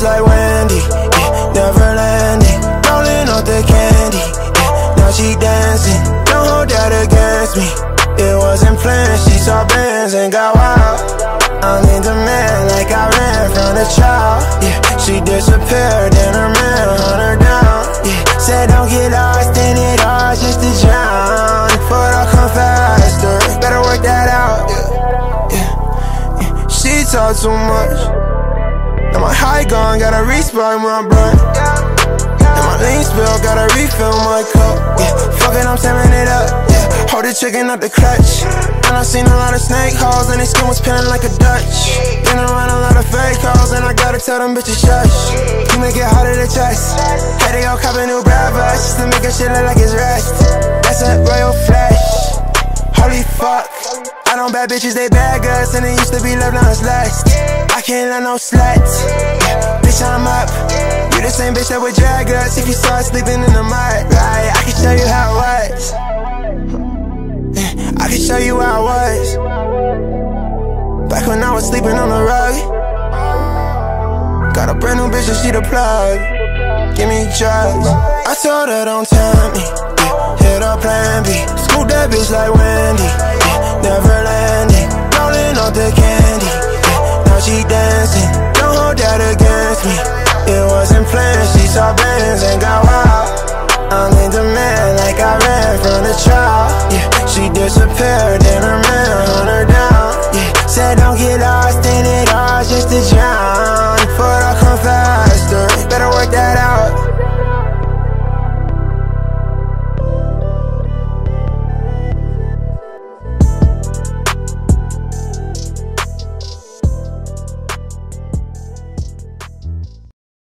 bitch like Wendy, yeah, never landing. Rolling off the candy, yeah, now she dancing. Don't hold that against me. It wasn't planned, she saw bands and got wild. I'm in demand like I ran from the child. Yeah, she disappeared and her man hunt her down. Yeah, said don't get lost in it all just to drown. But I'll come faster, better work that out. Yeah, yeah, yeah. She talk too much. And my high gone, gotta respawn my blunt. And my lean spill, gotta refill my cup. Yeah, fuck it, I'm tearing it up. Yeah, hold the chicken up the clutch. And I seen a lot of snake holes, and their skin was peeling like a Dutch. Been around a lot of fake hoes, and I gotta tell them bitches shush. You make it harder to trust. Had to go cop a new Brabus just to make a shit look like it's rest. That's a royal flush. Don't bad bitches, they bad girls, and it used to be now it's lust. I can't let no sluts. Yeah, bitch, I'm up. You the same bitch that would drag us if you saw us sleeping in the mud. Right, I can show you how it was. Yeah, I can show you how it was. Back when I was sleeping on the rug. Got a brand new bitch and she the plug. Give me drugs. I told her don't tempt me. Hit up plan B. Scoop that bitch like Wendy. Wasn't. She saw bands and got wild. I ran from